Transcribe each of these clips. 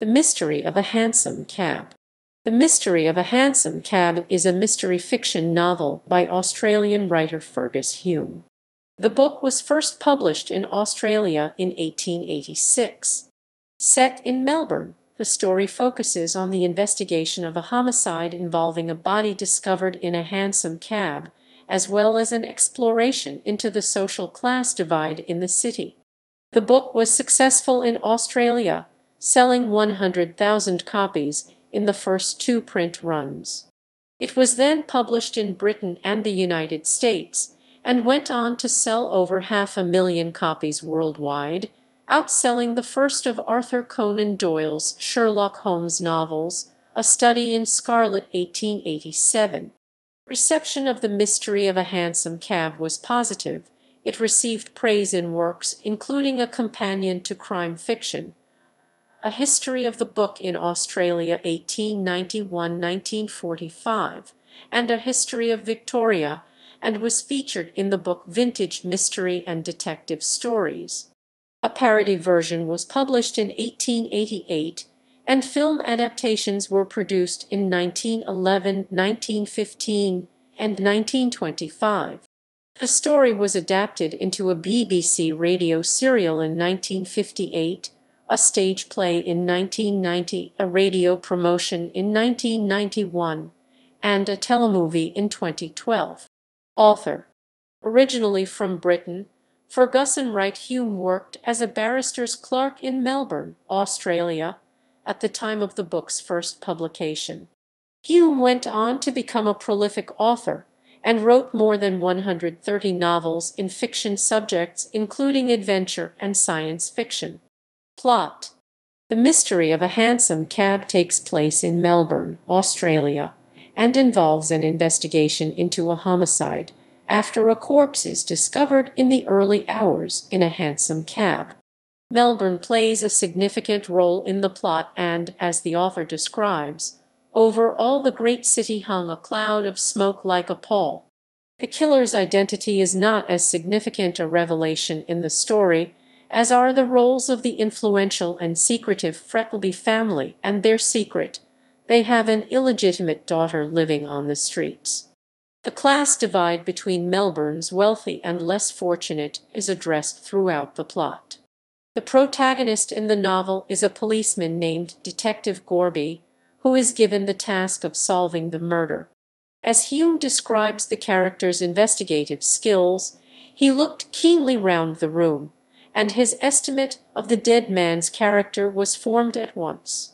The Mystery of a Hansom Cab The Mystery of a Hansom Cab is a mystery fiction novel by Australian writer Fergus Hume. The book was first published in Australia in 1886. Set in Melbourne, the story focuses on the investigation of a homicide involving a body discovered in a hansom cab, as well as an exploration into the social class divide in the city. The book was successful in Australia, selling 100,000 copies in the first two print runs. It was then published in Britain and the United States, and went on to sell over half a million copies worldwide, outselling the first of Arthur Conan Doyle's Sherlock Holmes novels, A Study in Scarlet 1887. Reception of The Mystery of a Hansom Cab was positive. It received praise in works including a companion to crime fiction, A History of the Book in Australia 1891-1945, and A History of Victoria, and was featured in the book Vintage Mystery and Detective Stories. A parody version was published in 1888, and film adaptations were produced in 1911, 1915, and 1925. The story was adapted into a BBC radio serial in 1958, a stage play in 1990, a radio promotion in 1991, and a telemovie in 2012. Author Originally from Britain, Ferguson Wright Hume worked as a barrister's clerk in Melbourne, Australia, at the time of the book's first publication. Hume went on to become a prolific author and wrote more than 130 novels in fiction subjects including adventure and science fiction. Plot The Mystery of a Hansom Cab takes place in Melbourne, Australia, and involves an investigation into a homicide after a corpse is discovered in the early hours in a hansom cab. Melbourne plays a significant role in the plot and, as the author describes, over all the great city hung a cloud of smoke like a pall. The killer's identity is not as significant a revelation in the story as are the roles of the influential and secretive Frettlby family and their secret. They have an illegitimate daughter living on the streets. The class divide between Melbourne's wealthy and less fortunate is addressed throughout the plot. The protagonist in the novel is a policeman named Detective Gorby, who is given the task of solving the murder. As Hume describes the character's investigative skills, he looked keenly round the room, and his estimate of the dead man's character was formed at once.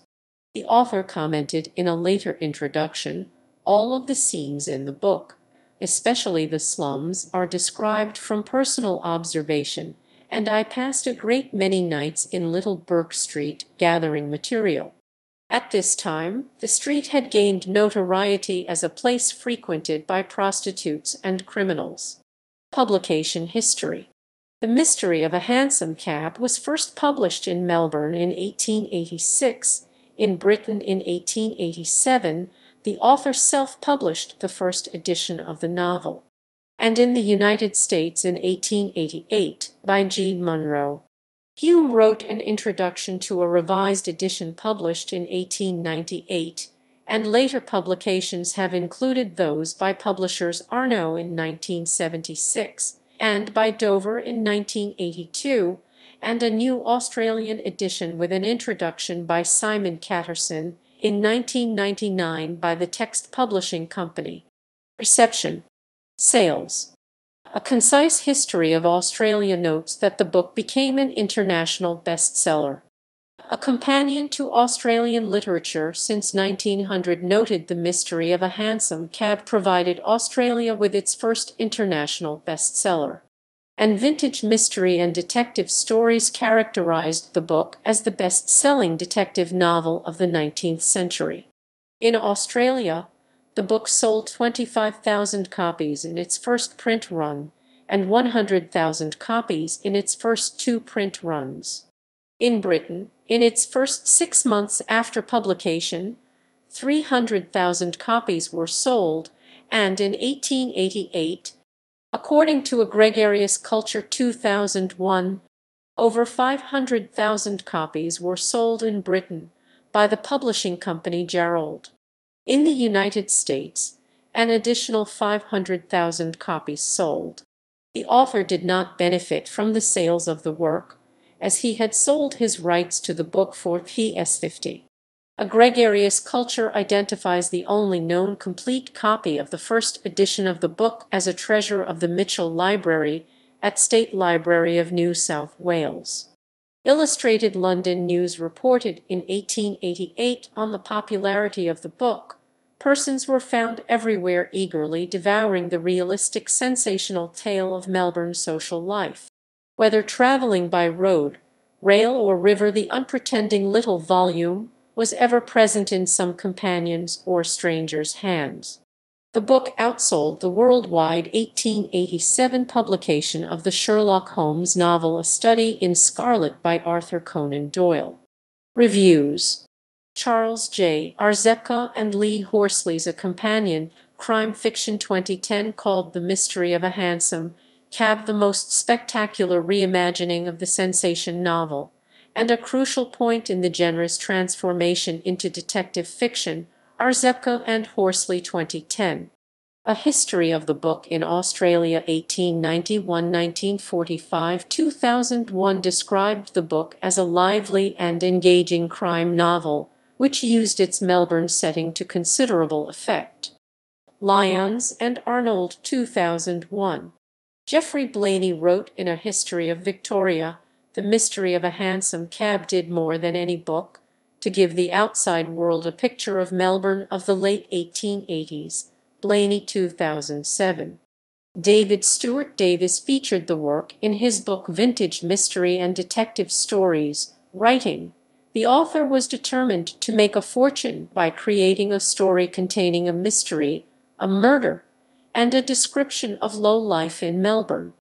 The author commented in a later introduction all of the scenes in the book, especially the slums, are described from personal observation, and I passed a great many nights in Little Bourke Street gathering material. At this time the street had gained notoriety as a place frequented by prostitutes and criminals. Publication history The Mystery of a Hansom Cab was first published in Melbourne in 1886, in Britain in 1887 the author self-published the first edition of the novel, and in the United States in 1888 by G. Munro. Hume wrote an introduction to a revised edition published in 1898, and later publications have included those by publishers Arno in 1976 and by Dover in 1982, and a new Australian edition with an introduction by Simon Caterson in 1999 by the Text Publishing Company. Reception. Sales. A concise history of Australia notes that the book became an international bestseller. A companion to Australian literature since 1900 noted the mystery of a hansom cab provided Australia with its first international bestseller and vintage mystery and detective stories characterized the book as the best-selling detective novel of the 19th century. In Australia, the book sold 25,000 copies in its first print run and 100,000 copies in its first two print runs. In Britain, in its first six months after publication, 300,000 copies were sold, and in 1888 According to a Gregarious Culture 2001, over 500,000 copies were sold in Britain, by the publishing company Jarrold. In the United States, an additional 500,000 copies sold. The author did not benefit from the sales of the work, as he had sold his rights to the book for PS50. A gregarious culture identifies the only known complete copy of the first edition of the book as a treasure of the Mitchell Library at State Library of New South Wales. Illustrated London News reported in 1888 on the popularity of the book. Persons were found everywhere eagerly devouring the realistic sensational tale of Melbourne social life. Whether travelling by road, rail, or river, the unpretending little volume was ever present in some companion's or stranger's hands. The book outsold the worldwide 1887 publication of the Sherlock Holmes novel A Study in Scarlet by Arthur Conan Doyle. Reviews Charles J. Rzepka and Lee Horsley's A Companion Crime Fiction 2010 called The Mystery of a Hansom Cab the most spectacular reimagining of the sensation novel, and a crucial point in the genre's transformation into detective fiction Rzepka and Horsley 2010. A History of the Book in Australia 1891-1945-2001 described the book as a lively and engaging crime novel, which used its Melbourne setting to considerable effect. Lyons and Arnold 2001. Geoffrey Blainey wrote in A History of Victoria, The Mystery of a Hansom Cab did more than any book to give the outside world a picture of Melbourne of the late 1880s. Blainey 2007. David Stuart Davies featured the work in his book Vintage Mystery and Detective Stories, writing, The author was determined to make a fortune by creating a story containing a mystery, a murder, and a description of low life in Melbourne.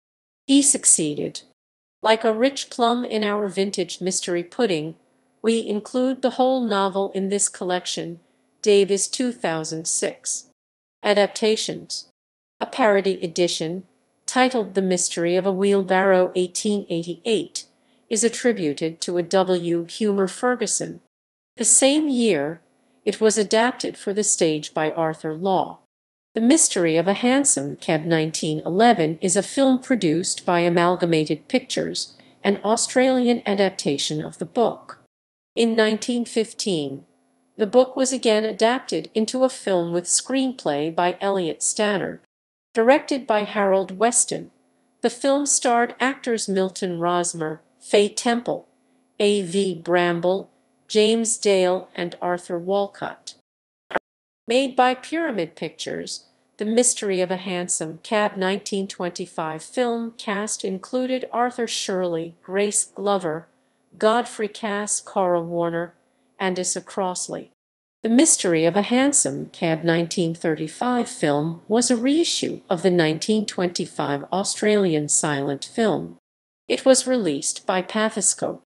He succeeded. Like a rich plum in our vintage mystery pudding, we include the whole novel in this collection, Davies 2006. Adaptations A parody edition, titled The Mystery of a Wheelbarrow 1888, is attributed to a W. Humer Ferguson. The same year, it was adapted for the stage by Arthur Law. The Mystery of a Hansom Cab 1911 is a film produced by Amalgamated Pictures, an Australian adaptation of the book. In 1915, the book was again adapted into a film with screenplay by Eliot Stannard. Directed by Harold Weston, the film starred actors Milton Rosmer, Fay Temple, A.V. Bramble, James Dale, and Arthur Walcott. Made by Pyramid Pictures, The Mystery of a Hansom Cab 1925 film cast included Arthur Shirley, Grace Glover, Godfrey Cass, Cora Warner, and Issa Crossley. The Mystery of a Hansom Cab 1935 film was a reissue of the 1925 Australian silent film. It was released by Pathoscope.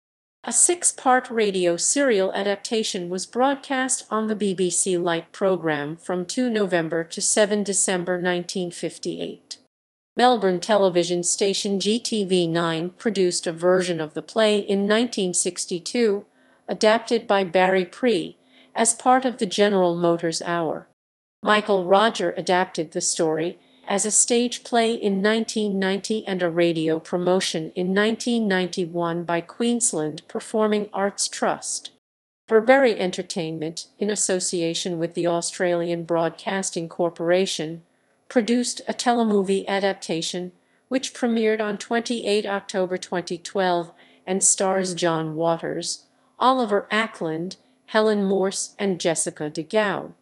A six-part radio serial adaptation was broadcast on the BBC Light programme from 2 November to 7 December 1958. Melbourne television station GTV9 produced a version of the play in 1962, adapted by Barry Pree, as part of the General Motors Hour. Michael Roger adapted the story as a stage play in 1990 and a radio promotion in 1991 by Queensland Performing Arts Trust. Burberry Entertainment, in association with the Australian Broadcasting Corporation, produced a telemovie adaptation which premiered on 28 October 2012 and stars John Waters, Oliver Ackland, Helen Morse, and Jessica De Gouw.